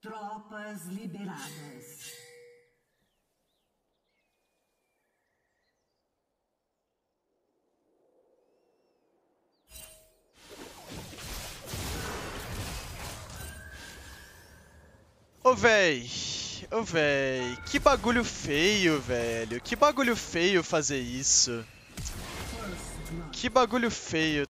Tropas liberadas. Ô, véi. Ô, véi. Que bagulho feio, velho. Que bagulho feio fazer isso. Que bagulho feio.